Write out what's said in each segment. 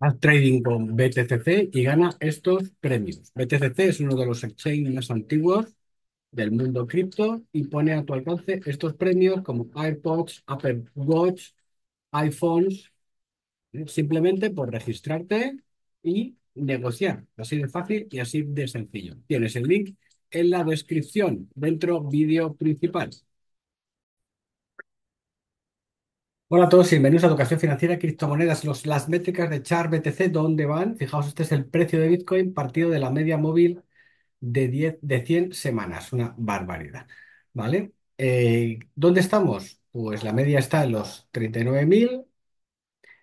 Haz trading con BTCC y gana estos premios. BTCC es uno de los exchanges más antiguos del mundo cripto y pone a tu alcance estos premios como AirPods, Apple Watch, iPhones, ¿eh? simplemente por registrarte y negociar. Así de fácil y así de sencillo. Tienes el link en la descripción, dentro vídeo principal. Hola a todos bienvenidos a Educación Financiera, Criptomonedas, los, las métricas de Char BTC, ¿dónde van? Fijaos, este es el precio de Bitcoin partido de la media móvil de, 10, de 100 semanas, una barbaridad, ¿vale? Eh, ¿dónde estamos? Pues la media está en los 39.000,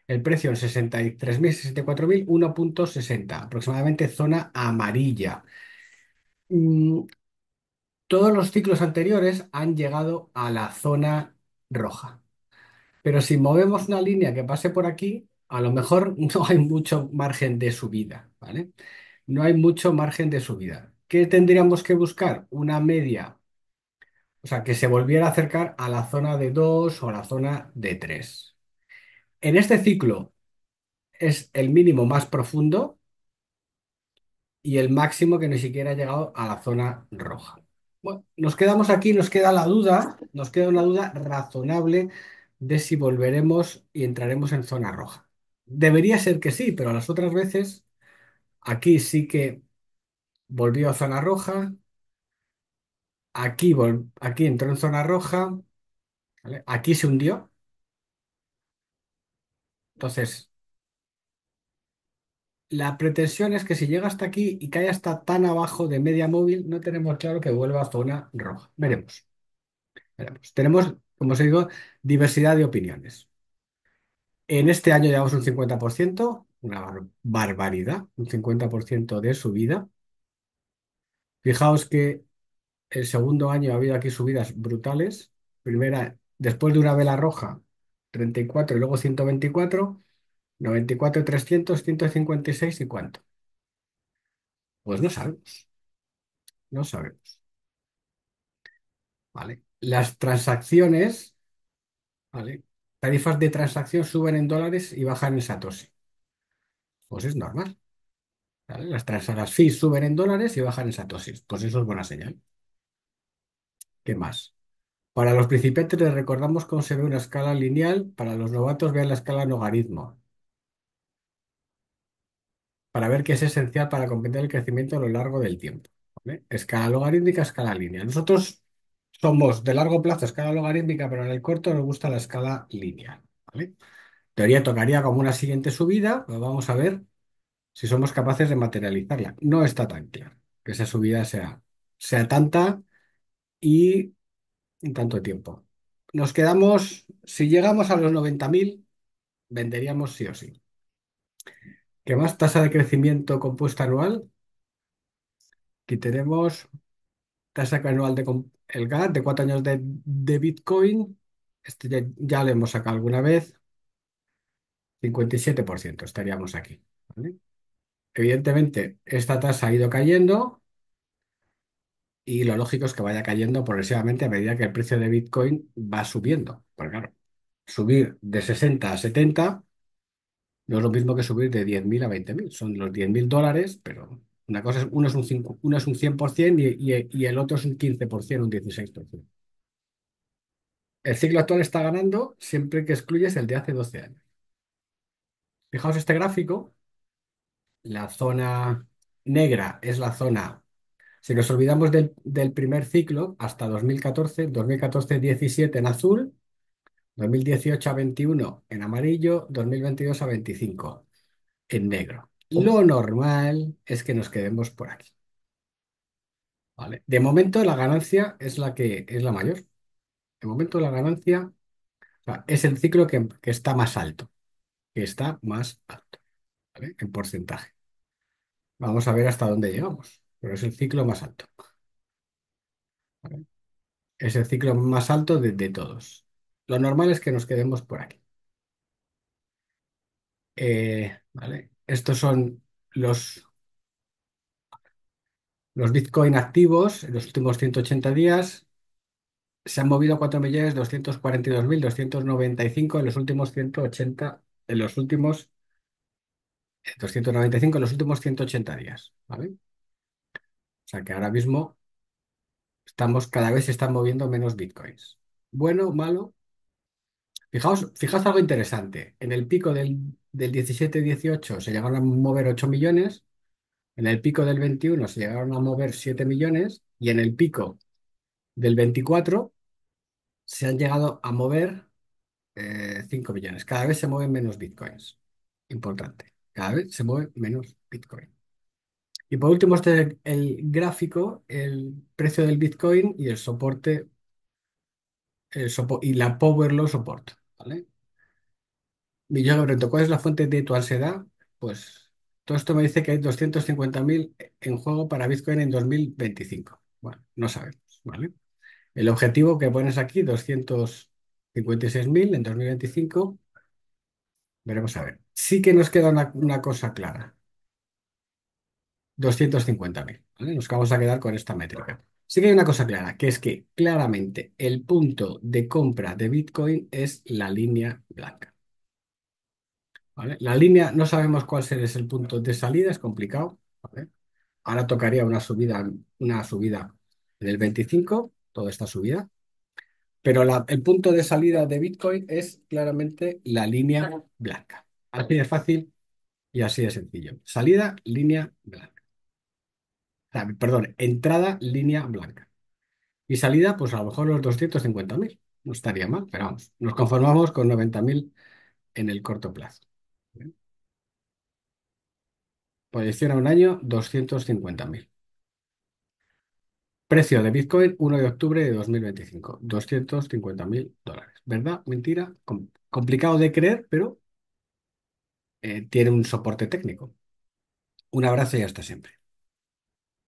el precio en 63.000, 64.000, 1.60, aproximadamente zona amarilla. Mm, todos los ciclos anteriores han llegado a la zona roja. Pero si movemos una línea que pase por aquí, a lo mejor no hay mucho margen de subida, ¿vale? No hay mucho margen de subida. ¿Qué tendríamos que buscar? Una media, o sea, que se volviera a acercar a la zona de 2 o a la zona de 3. En este ciclo es el mínimo más profundo y el máximo que ni siquiera ha llegado a la zona roja. Bueno, nos quedamos aquí, nos queda la duda, nos queda una duda razonable de si volveremos y entraremos en zona roja. Debería ser que sí, pero las otras veces aquí sí que volvió a zona roja, aquí, vol- aquí entró en zona roja. Aquí se hundió. Entonces, la pretensión es que si llega hasta aquí y cae hasta tan abajo de media móvil, no tenemos claro que vuelva a zona roja. Veremos, veremos. Tenemos, como os digo, diversidad de opiniones. En este año llevamos un 50%, una bar- barbaridad, un 50% de subida. Fijaos que el segundo año ha habido aquí subidas brutales. Primera, después de una vela roja, 34 y luego 124, 94, 300, 156 y cuánto. Pues no sabemos, no sabemos. ¿Vale? Las transacciones, ¿vale? Tarifas de transacción suben en dólares y bajan en satoshi. Pues es normal. Las, las fees suben en dólares y bajan en satoshis. Pues eso es buena señal. ¿Qué más? Para los principiantes les recordamos cómo se ve una escala lineal. Para los novatos vean la escala logaritmo. Para ver que es esencial para comprender el crecimiento a lo largo del tiempo. Escala logarítmica, escala lineal. Nosotros somos de largo plazo escala logarítmica, pero en el corto nos gusta la escala lineal. ¿vale? Teoría tocaría como una siguiente subida, pero vamos a ver si somos capaces de materializarla. No está tan claro que esa subida sea, sea tanta y en tanto tiempo. Nos quedamos, si llegamos a los 90.000, venderíamos sí o sí. ¿Qué más? Tasa de crecimiento compuesta anual. Aquí tenemos tasa anual de el GAT de cuatro años de, Bitcoin. Este ya, ya lo hemos sacado alguna vez. 57% estaríamos aquí. Evidentemente, esta tasa ha ido cayendo y lo lógico es que vaya cayendo progresivamente a medida que el precio de Bitcoin va subiendo. Porque claro, subir de 60 a 70 no es lo mismo que subir de 10.000 a 20.000. Son los 10.000 dólares, pero una cosa es, uno es un, 5 uno es un 100% y, y, y el otro es un 15%, un 16%. El ciclo actual está ganando siempre que excluyes el de hace 12 años. Fijaos este gráfico, la zona negra es la zona Si nos olvidamos del, del primer ciclo, hasta 2014, 2014-17 en azul, 2018 a 21 en amarillo, 2022 a 25 en negro. Lo normal es que nos quedemos por aquí. ¿vale? De momento la ganancia es la que es la mayor. De momento la ganancia es el ciclo que, está más alto, que está más alto, ¿vale? En porcentaje. Vamos a ver hasta dónde llegamos, pero es el ciclo más alto. Es el ciclo más alto de, de todos. Lo normal es que nos quedemos por aquí. Eh, ¿vale? Estos son los, los Bitcoin activos en los últimos 180 días. Se han movido 4.242.295 en los últimos 180, en los últimos 295 en los últimos 180 días, ¿vale? O sea que ahora mismo estamos, cada vez se están moviendo menos bitcoins. Bueno, malo. Fijaos, fijaos algo interesante. En el pico del, del 17-18 se llegaron a mover 8 millones, en el pico del 21 se llegaron a mover 7 millones y en el pico del 24 se han llegado a mover eh, 5 millones. Cada vez se mueven menos bitcoins. Importante. Cada vez se mueve menos bitcoin. Y por último, este es el gráfico, el precio del bitcoin y el soporte el y la Power Law Support. ¿Vale? Y yo le pregunto, ¿cuál es la fuente de tu ansiedad? Pues todo esto me dice que hay 250.000 en juego para Bitcoin en 2025. Bueno, no sabemos, ¿vale? El objetivo que pones aquí, 256.000 en 2025, veremos a ver. Sí que nos queda una, cosa clara, 250.000, ¿vale? Nos vamos a quedar con esta métrica. Sí que hay una cosa clara, que es que claramente el punto de compra de Bitcoin es la línea blanca. ¿vale? La línea, no sabemos cuál es el punto de salida, es complicado. ¿vale? Ahora tocaría una subida, una subida en el 25, toda esta subida. Pero la- el punto de salida de Bitcoin es claramente la línea blanca. Así de fácil y así de sencillo. Salida, línea blanca. Perdón, entrada, línea blanca. Y salida, pues a lo mejor los 250.000. No estaría mal, pero vamos, nos conformamos con 90.000 en el corto plazo. Proyección a un año, 250.000. Precio de Bitcoin, 1 de octubre de 2025, 250.000 dólares. ¿Verdad? ¿Mentira? Com- complicado de creer, pero eh, tiene un soporte técnico. Un abrazo y hasta siempre.